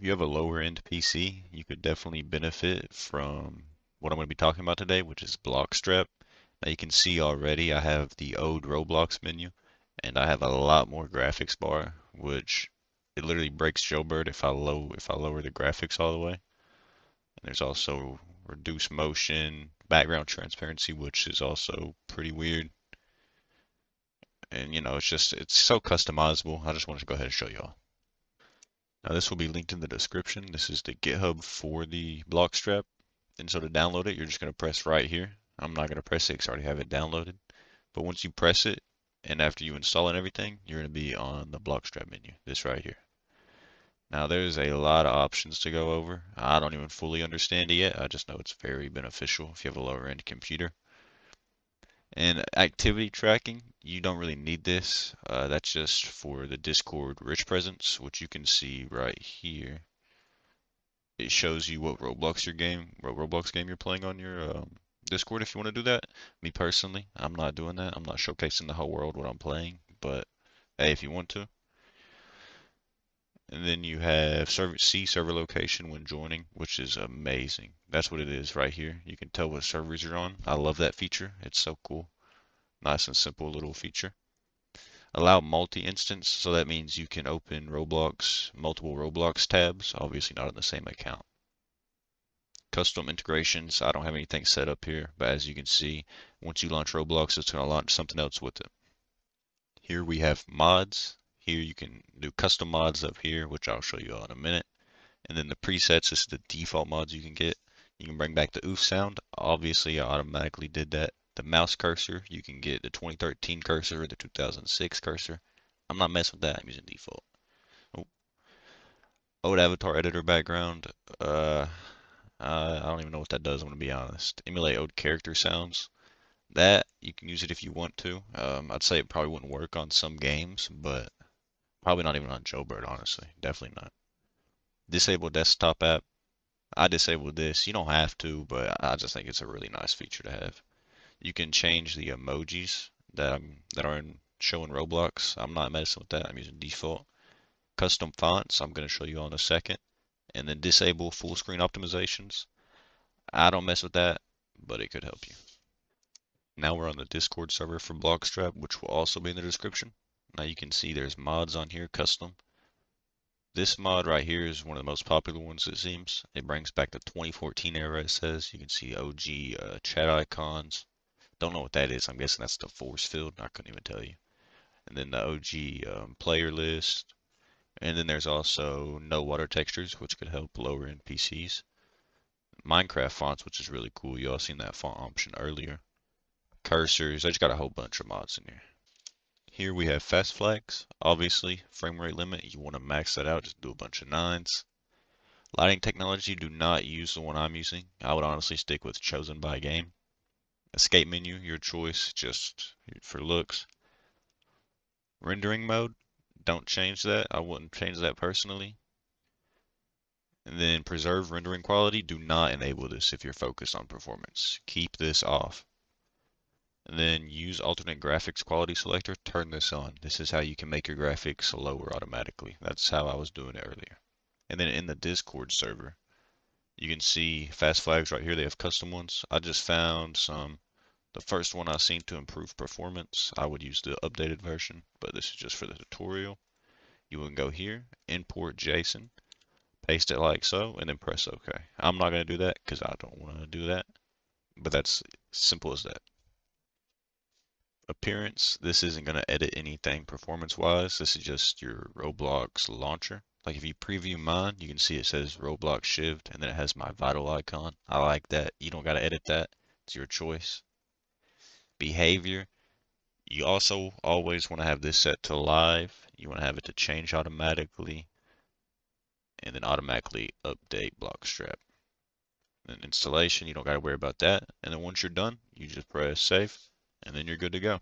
if you have a lower end PC, you could definitely benefit from what I'm going to be talking about today, which is Bloxstrap. Now you can see already I have the old Roblox menu and I have a lot more graphics bar, which it literally breaks jailbird if I low if I lower the graphics all the way. And there's also reduce motion, background transparency, which is also pretty weird. And you know, it's just it's so customizable. I just wanted to go ahead and show y'all. Now this will be linked in the description. This is the GitHub for the Bloxstrap. And so to download it, you're just going to press right here. I'm not going to press it because I already have it downloaded. But once you press it, and after you install and everything, you're going to be on the Bloxstrap menu, this right here. Now there's a lot of options to go over. I don't even fully understand it yet. I just know it's very beneficial if you have a lower end computer. And activity tracking, you don't really need this. Uh, that's just for the Discord rich presence, which you can see right here. It shows you what Roblox your game, what Roblox game you're playing on your um, Discord if you want to do that. Me personally, I'm not doing that. I'm not showcasing the whole world what I'm playing, but hey, if you want to. And then you have server, see server location when joining, which is amazing. That's what it is right here. You can tell what servers you're on. I love that feature. It's so cool. Nice and simple little feature. Allow multi-instance, so that means you can open Roblox, multiple Roblox tabs, obviously not on the same account. Custom integrations, I don't have anything set up here, but as you can see, once you launch Roblox, it's going to launch something else with it. Here we have mods, here you can do custom mods up here, which I'll show you all in a minute. And then the presets this is the default mods you can get. You can bring back the oof sound. Obviously, I automatically did that. The mouse cursor, you can get the 2013 cursor or the 2006 cursor. I'm not messing with that. I'm using default. Oh. Old avatar editor background. Uh, I don't even know what that does. I'm going to be honest. Emulate old character sounds. That you can use it if you want to. Um, I'd say it probably wouldn't work on some games, but Probably not even on Jailbird, honestly. Definitely not. Disable desktop app. I disabled this. You don't have to, but I just think it's a really nice feature to have. You can change the emojis that I'm, that are in showing Roblox. I'm not messing with that. I'm using default. Custom fonts. I'm going to show you on a second. And then disable full screen optimizations. I don't mess with that, but it could help you. Now we're on the Discord server for Bloxstrap, which will also be in the description. Now you can see there's mods on here, custom. This mod right here is one of the most popular ones it seems. It brings back the 2014 era it says. You can see OG uh, chat icons. Don't know what that is. I'm guessing that's the force field. I couldn't even tell you. And then the OG um, player list. And then there's also no water textures, which could help lower end PCs. Minecraft fonts, which is really cool. You all seen that font option earlier. Cursors. I just got a whole bunch of mods in here. Here we have fast flags. Obviously, frame rate limit, you want to max that out, just do a bunch of nines. Lighting technology, do not use the one I'm using. I would honestly stick with chosen by game. Escape menu, your choice, just for looks. Rendering mode, don't change that. I wouldn't change that personally. And then preserve rendering quality, do not enable this if you're focused on performance. Keep this off. And then use alternate graphics quality selector, turn this on. This is how you can make your graphics lower automatically. That's how I was doing it earlier. And then in the Discord server, you can see fast flags right here. They have custom ones. I just found some. The first one I seen to improve performance, I would use the updated version, but this is just for the tutorial. You would go here, import JSON, paste it like so, and then press OK. I'm not going to do that because I don't want to do that, but that's simple as that appearance, this isn't going to edit anything performance wise. This is just your Roblox launcher. Like if you preview mine, you can see it says Roblox Shift and then it has my vital icon. I like that. You don't got to edit that. It's your choice. Behavior. You also always want to have this set to live. You want to have it to change automatically and then automatically update Bloxstrap. And installation, you don't got to worry about that. And then once you're done, you just press save and then you're good to go.